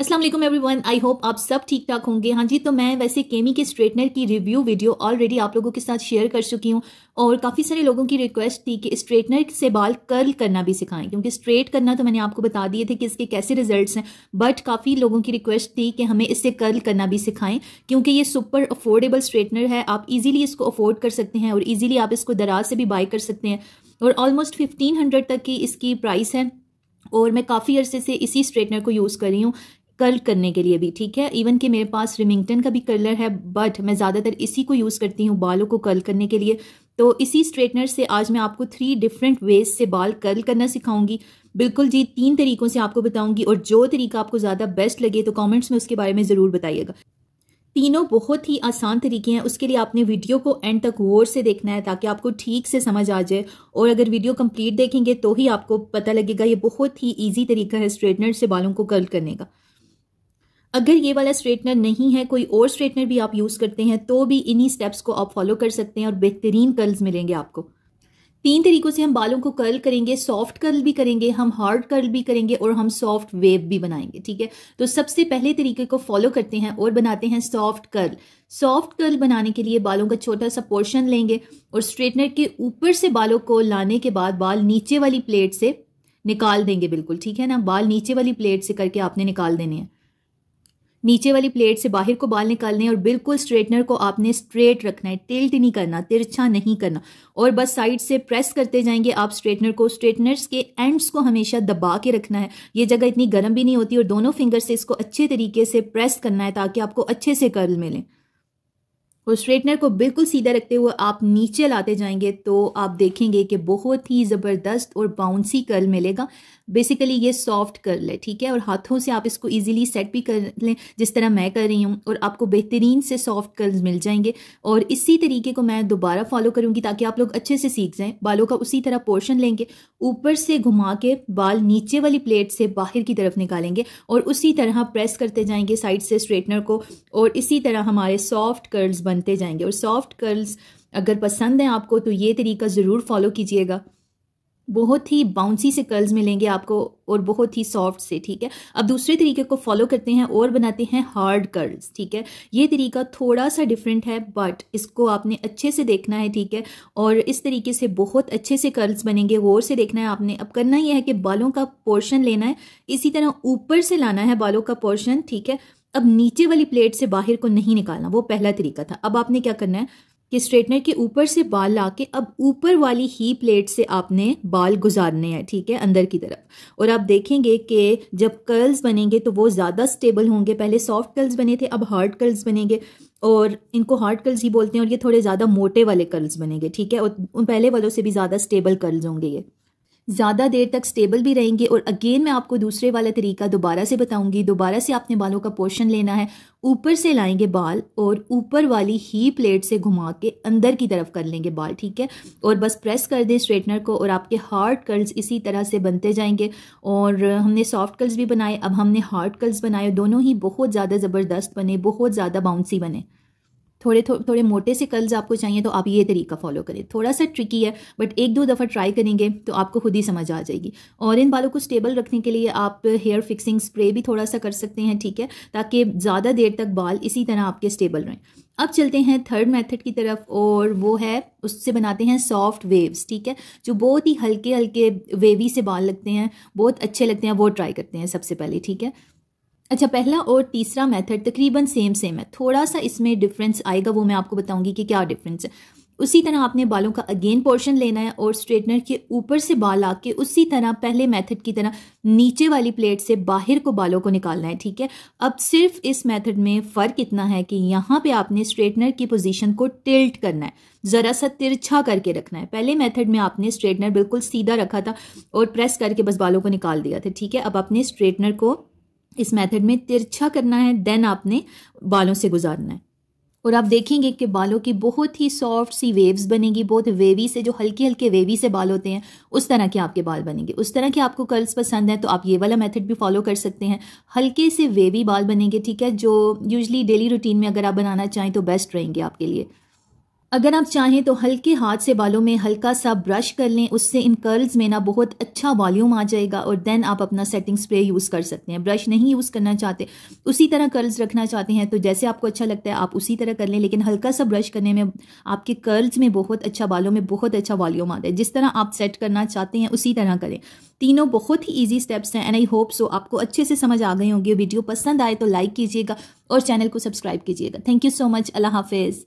वालेकुम everyone, I hope आप सब ठीक ठाक होंगे। हाँ जी तो मैं वैसे केमी के स्ट्रेटनर की रिव्यू वीडियो ऑलरेडी आप लोगों के साथ शेयर कर चुकी हूँ और काफ़ी सारे लोगों की रिक्वेस्ट थी कि स्ट्रेटनर से बाल कर्ल करना भी सिखाएँ, क्योंकि स्ट्रेट करना तो मैंने आपको बता दिए थे कि इसके कैसे रिजल्ट्स हैं बट काफ़ी लोगों की रिक्वेस्ट थी कि हमें इससे कर्ल करना भी सिखाएँ, क्योंकि ये सुपर अफोर्डेबल स्ट्रेटनर है। आप ईजिली इसको अफोर्ड कर सकते हैं और ईजिली आप इसको दराज से भी बाई कर सकते हैं और ऑलमोस्ट फिफ्टीन हंड्रेड तक की इसकी प्राइस है और मैं काफ़ी अरसे से इसी स्ट्रेटनर को यूज़ कर रही हूँ कर्ल करने के लिए भी, ठीक है? इवन कि मेरे पास रिमिंगटन का भी कलर है बट मैं ज़्यादातर इसी को यूज़ करती हूँ, बालों को कर्ल करने के लिए। तो इसी स्ट्रेटनर से आज मैं आपको थ्री डिफरेंट वेज से बाल कर्ल करना सिखाऊँगी। बिल्कुल जी, तीन तरीकों से आपको बताऊँगी और जो तरीका आपको ज़्यादा बेस्ट लगे तो कमेंट्स में उसके बारे में ज़रूर बताइएगा। तीनों बहुत ही आसान तरीके हैं, उसके लिए आपने वीडियो को एंड तक गौर से देखना है, ताकि आपको ठीक से समझ आ जाए। और अगर वीडियो कंप्लीट देखेंगे तो ही आपको पता लगेगा, ये बहुत ही ईजी तरीका है स्ट्रेटनर से बालों को कर्ल करने का। अगर ये वाला स्ट्रेटनर नहीं है, कोई और स्ट्रेटनर भी आप यूज़ करते हैं तो भी इन्हीं स्टेप्स को आप फॉलो कर सकते हैं और बेहतरीन कर्ल्स मिलेंगे आपको। तीन तरीकों से हम बालों को कर्ल करेंगे सॉफ्ट कर्ल भी करेंगे, हम हार्ड कर्ल भी करेंगे और हम सॉफ्ट वेव भी बनाएँगे, ठीक है? तो सबसे पहले तरीके को फॉलो करते हैं और बनाते हैं सॉफ्ट कर्ल सॉफ्ट कर्ल बनाने के लिए बालों का छोटा सा पोर्शन लेंगे और स्ट्रेटनर के ऊपर से बालों को लाने के बाद बाल नीचे वाली प्लेट से निकाल देंगे, बिल्कुल, ठीक है ना? बाल नीचे वाली प्लेट से करके आपने निकाल देने हैं। नीचे वाली प्लेट से बाहर को बाल निकालने और बिल्कुल स्ट्रेटनर को आपने स्ट्रेट रखना है। टिल्ट नहीं करना, तिरछा नहीं करना। और बस साइड से प्रेस करते जाएँगे आप स्ट्रेटनर को। स्ट्रेटनर्स के एंड्स को हमेशा दबा के रखना है। ये जगह इतनी गर्म भी नहीं होती और दोनों फिंगर से इसको अच्छे तरीके से प्रेस करना है ताकि आपको अच्छे से कर्ल मिले। और स्ट्रेटनर को बिल्कुल सीधा रखते हुए आप नीचे लाते जाएँगे तो आप देखेंगे कि बहुत ही ज़बरदस्त और बाउंसी कर्ल मिलेगा। बेसिकली ये सॉफ्ट कर्ल है, ठीक है? और हाथों से आप इसको इजीली सेट भी कर लें, जिस तरह मैं कर रही हूँ, और आपको बेहतरीन से सॉफ्ट कर्ल्स मिल जाएँगे। और इसी तरीके को मैं दोबारा फॉलो करूँगी ताकि आप लोग अच्छे से सीख जाएँ। बालों का उसी तरह पोर्शन लेंगे, ऊपर से घुमा के बाल नीचे वाली प्लेट से बाहर की तरफ़ निकालेंगे और उसी तरह प्रेस करते जाएँगे साइड से स्ट्रेटनर को। और इसी तरह हमारे सॉफ्ट कर्ल्स बनते जाएँगे। और सॉफ्ट कर्ल्स अगर पसंद है आपको तो ये तरीका ज़रूर फॉलो कीजिएगा। बहुत ही बाउंसी से कर्ल्स मिलेंगे आपको और बहुत ही सॉफ्ट से, ठीक है? अब दूसरे तरीके को फॉलो करते हैं और बनाते हैं हार्ड कर्ल्स ठीक है? ये तरीका थोड़ा सा डिफरेंट है बट इसको आपने अच्छे से देखना है, ठीक है? और इस तरीके से बहुत अच्छे से कर्ल्स बनेंगे, गौर से देखना है आपने। अब करना यह है कि बालों का पोर्शन लेना है। इसी तरह ऊपर से लाना है बालों का पोर्शन ठीक है? अब नीचे वाली प्लेट से बाहर को नहीं निकालना, वो पहला तरीका था। अब आपने क्या करना है कि स्ट्रेटनर के ऊपर से बाल ला के अब ऊपर वाली ही प्लेट से आपने बाल गुजारने हैं, ठीक है, अंदर की तरफ़। और आप देखेंगे कि जब कर्ल्स बनेंगे तो वो ज़्यादा स्टेबल होंगे। पहले सॉफ्ट कर्ल्स बने थे, अब हार्ड कर्ल्स बनेंगे। और इनको हार्ड कर्ल्स ही बोलते हैं और ये थोड़े ज़्यादा मोटे वाले कर्ल्स बनेंगे, ठीक है? और उन पहले वालों से भी ज़्यादा स्टेबल कर्ल्स होंगे ये। ज़्यादा देर तक स्टेबल भी रहेंगे और अगेन मैं आपको दूसरे वाला तरीका दोबारा से बताऊँगी। दोबारा से आपने बालों का पोर्शन लेना है। ऊपर से लाएँगे बाल और ऊपर वाली ही प्लेट से घुमा के अंदर की तरफ़ कर लेंगे बाल, ठीक है? और बस प्रेस कर दें स्ट्रेटनर को और आपके हार्ड कर्ल्स इसी तरह से बनते जाएँगे। और हमने सॉफ्ट कर्ल्स भी बनाए, अब हमने हार्ड कर्ल्स बनाए दोनों ही बहुत ज़्यादा ज़बरदस्त बने, बहुत ज़्यादा बाउंसी बने। थोड़े थो, थोड़े मोटे से कर्ल्स आपको चाहिए तो आप ये तरीका फॉलो करें। थोड़ा सा ट्रिकी है बट एक दो दफ़ा ट्राई करेंगे तो आपको खुद ही समझ आ जाएगी। और इन बालों को स्टेबल रखने के लिए आप हेयर फिक्सिंग स्प्रे भी थोड़ा सा कर सकते हैं ठीक है? ताकि ज़्यादा देर तक बाल इसी तरह आपके स्टेबल रहें। अब चलते हैं थर्ड मेथड की तरफ़ और वो है उससे बनाते हैं सॉफ्ट वेव्स ठीक है? जो बहुत ही हल्के हल्के वेवी से बाल लगते हैं बहुत अच्छे लगते हैं वो ट्राई करते हैं सबसे पहले ठीक है? अच्छा पहला और तीसरा मेथड तकरीबन सेम सेम है। थोड़ा सा इसमें डिफरेंस आएगा, वो मैं आपको बताऊँगी कि क्या डिफरेंस है। उसी तरह आपने बालों का अगेन पोर्शन लेना है और स्ट्रेटनर के ऊपर से बाल आके उसी तरह पहले मेथड की तरह नीचे वाली प्लेट से बाहर को बालों को निकालना है, ठीक है? अब सिर्फ़ इस मेथड में फ़र्क इतना है कि यहाँ पे आपने स्ट्रेटनर की पोजीशन को टिल्ट करना है। ज़रा सा तिरछा करके रखना है। पहले मेथड में आपने स्ट्रेटनर बिल्कुल सीधा रखा था और प्रेस करके बस बालों को निकाल दिया था, ठीक है? अब अपने स्ट्रेटनर को इस मेथड में तिरछा करना है देन आपने बालों से गुजारना है। और आप देखेंगे कि बालों की बहुत ही सॉफ्ट सी वेव्स बनेगी, बहुत वेवी से, जो हल्के हल्के वेवी से बाल होते हैं, उस तरह के आपके बाल बनेंगे। उस तरह के आपको कर्ल्स पसंद हैं तो आप ये वाला मेथड भी फॉलो कर सकते हैं। हल्के से वेवी बाल बनेंगे, ठीक है, जो यूजली डेली रूटीन में अगर आप बनाना चाहें तो बेस्ट रहेंगे आपके लिए। अगर आप चाहें तो हल्के हाथ से बालों में हल्का सा ब्रश कर लें, उससे इन कर्ल्स में ना बहुत अच्छा वॉल्यूम आ जाएगा और देन आप अपना सेटिंग स्प्रे यूज़ कर सकते हैं। ब्रश नहीं यूज़ करना चाहते, उसी तरह कर्ल्स रखना चाहते हैं तो जैसे आपको अच्छा लगता है आप उसी तरह कर लें, लेकिन हल्का सा ब्रश करने में आपके कर्ल्स में बहुत अच्छा बालों में बहुत अच्छा वॉल्यूम आता है। जिस तरह आप सेट करना चाहते हैं, उसी तरह करें। तीनों बहुत ही ईजी स्टेप्स हैं एंड आई होप सो आपको अच्छे से समझ आ गई होंगी। वीडियो पसंद आए तो लाइक कीजिएगा और चैनल को सब्सक्राइब कीजिएगा। थैंक यू सो मच अल्लाह हाफिज़।